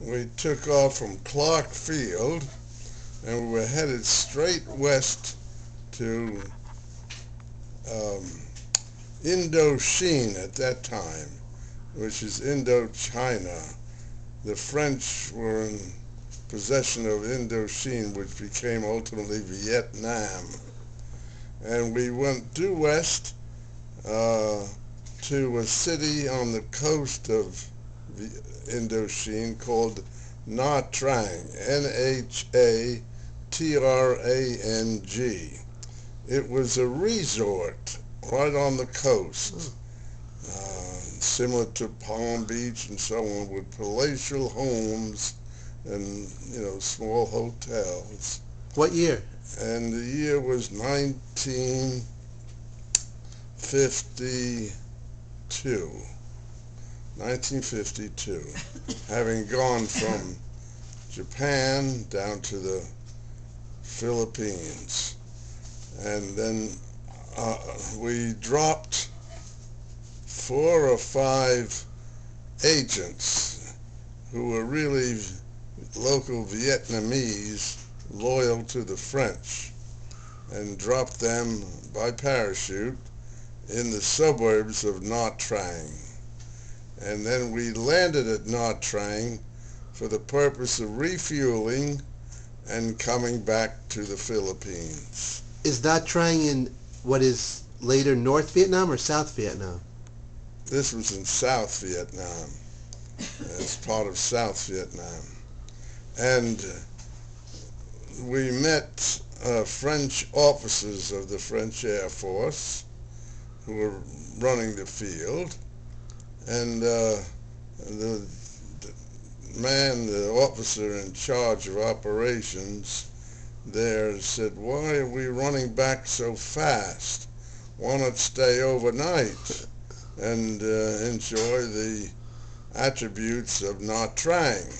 we took off from Clark Field and we were headed straight west to um, Indochine at that time, which is Indochina. The French were in possession of Indochine, which became ultimately Vietnam. And we went due west uh, to a city on the coast of Indochine called Nha Trang, N-H-A-T-R-A-N-G. It was a resort right on the coast, uh, similar to Palm Beach and so on, with palatial homes and, you know, small hotels. What year? And the year was 1952. 1952, having gone from Japan down to the Philippines. And then uh, we dropped four or five agents who were really local Vietnamese loyal to the French and dropped them by parachute in the suburbs of Nha Trang and then we landed at Nha Trang for the purpose of refueling and coming back to the Philippines. Is Nha Trang in what is later North Vietnam or South Vietnam? This was in South Vietnam. It's part of South Vietnam. And we met uh, French officers of the French Air Force who were running the field and uh, the, the man, the officer in charge of operations there said, why are we running back so fast? Why not stay overnight and uh, enjoy the attributes of not trying?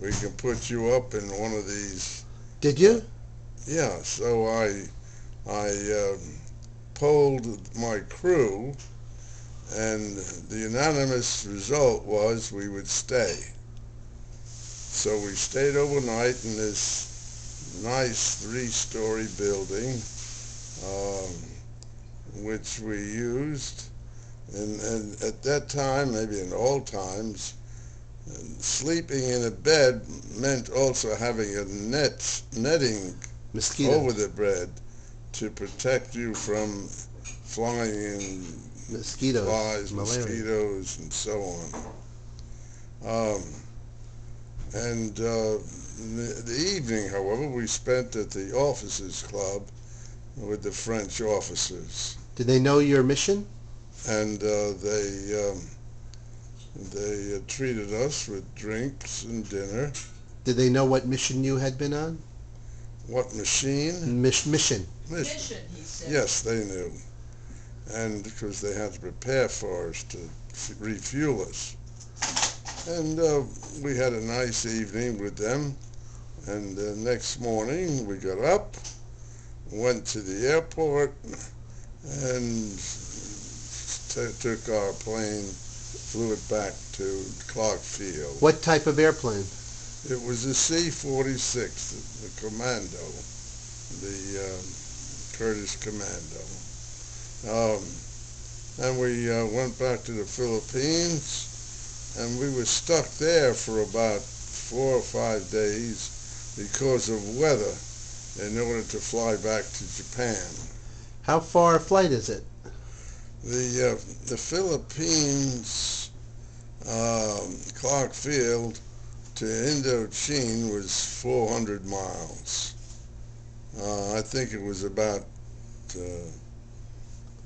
We can put you up in one of these. Did you? Yeah, so I, I uh, polled my crew and the unanimous result was we would stay. So we stayed overnight in this nice three-story building, um, which we used. And, and, at that time, maybe in old times, sleeping in a bed meant also having a net netting Mosquito. over the bed to protect you from flying in mosquitoes, flies, malaria. mosquitoes, and so on. Um, and uh, the, the evening, however, we spent at the officers' club with the French officers, Did they know your mission? and uh, they um, they uh, treated us with drinks and dinner. Did they know what mission you had been on? What machine? Mish- mission. Mission. Mission, he said. Yes, they knew, and because they had to prepare for us to f- refuel us. And uh, we had a nice evening with them. And the next morning we got up, went to the airport, and t- took our plane, flew it back to Clark Field. What type of airplane? It was a C-46, the, the Commando, the um, Curtiss Commando. Um, and we uh, went back to the Philippines, and we were stuck there for about four or five days because of weather in order to fly back to Japan. How far a flight is it? The, uh, the Philippines, um, Clark Field, to Indochine was 400 miles. Uh, I think it was about uh,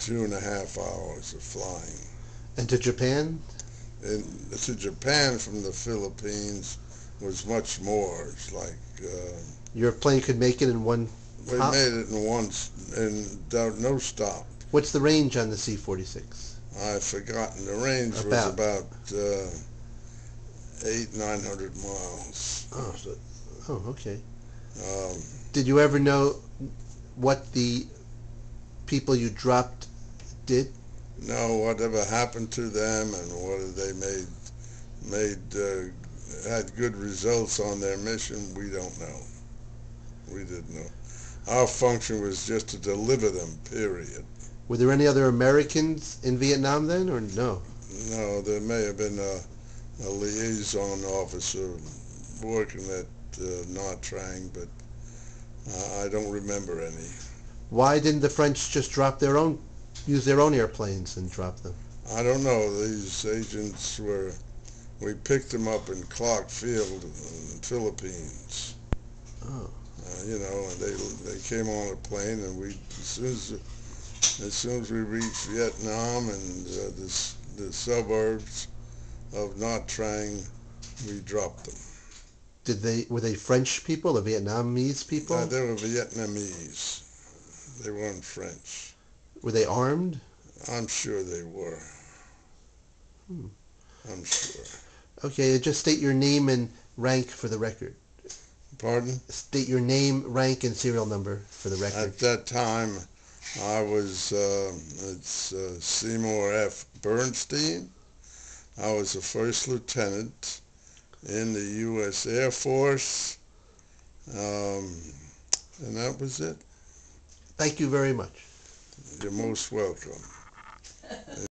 two and a half hours of flying. And to Japan? And to Japan from the Philippines was much more. It's like uh, Your plane could make it in one. we How- made it in one, without no stop. What's the range on the C-46? I've forgotten. The range was About. about uh, eight, nine hundred miles. Oh, so, oh, okay. Um, Did you ever know what the people you dropped did? know whatever happened to them and whether they made made uh, had good results on their mission, we don't know. We didn't know. Our function was just to deliver them, period. Were there any other Americans in Vietnam then, or no? No, there may have been a, a liaison officer working at uh, Nha Trang, but uh, I don't remember any. Why didn't the French just drop their own, use their own airplanes and drop them? I don't know. These agents were, we picked them up in Clark Field in the Philippines. Oh. Uh, you know, and they they came on a plane, and we as soon as as soon as we reached Vietnam and uh, the the suburbs of Nha Trang, we dropped them. Did they were they French people or Vietnamese people? Uh, they were Vietnamese. They weren't French. Were they armed? I'm sure they were. Hmm. I'm sure. Okay, just state your name and rank for the record. Pardon? State your name, rank, and serial number for the record. At that time, I was uh, it's uh, Seymour F. Bernstein. I was a first lieutenant in the U.S. Air Force, um, and that was it. Thank you very much. You're most welcome.